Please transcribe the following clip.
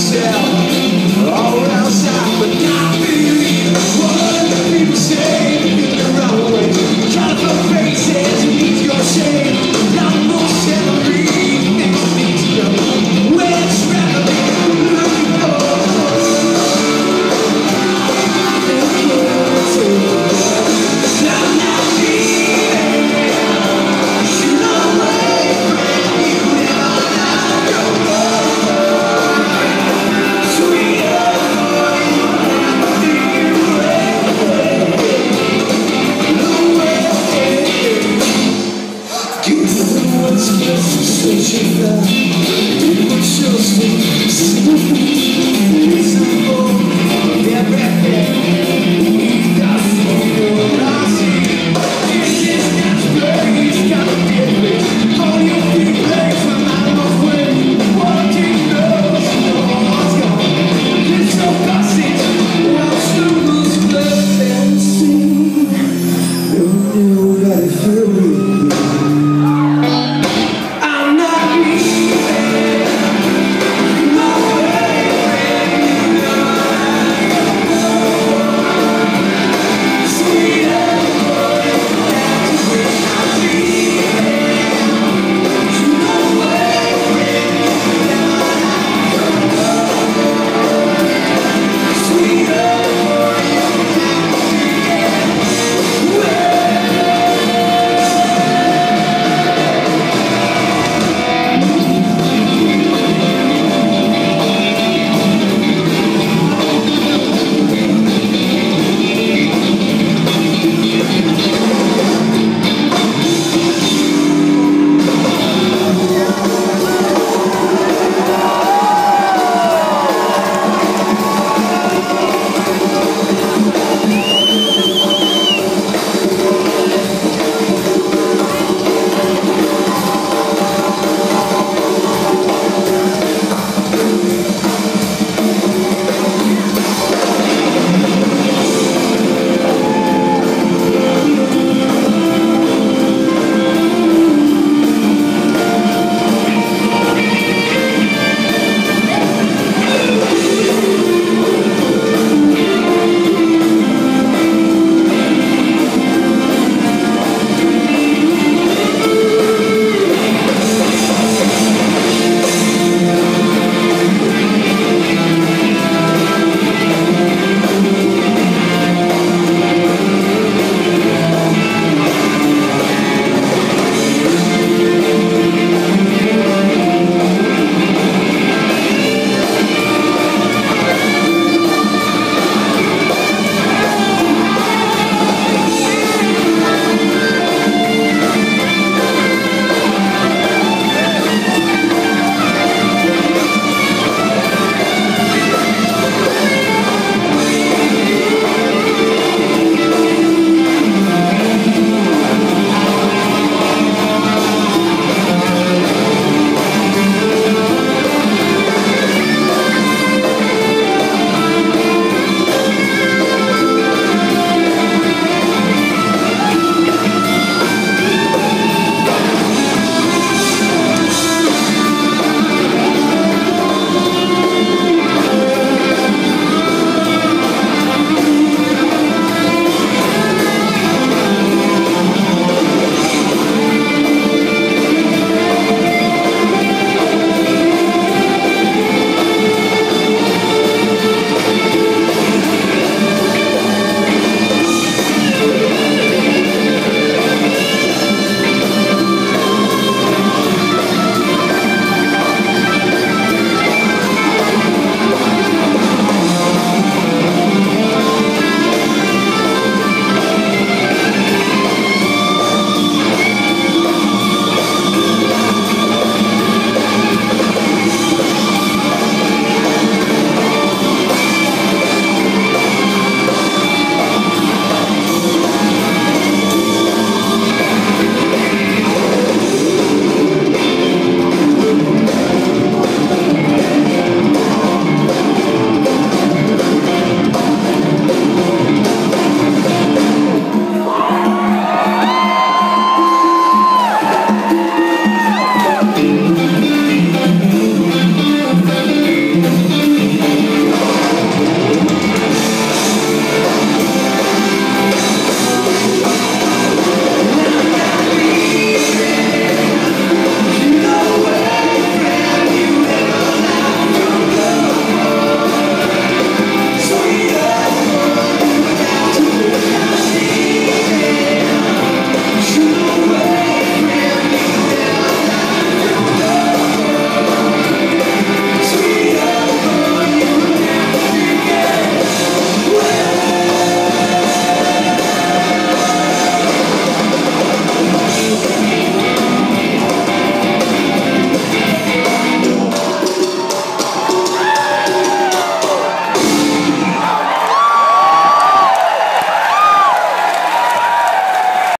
céu. Ты почувствуешь, что ты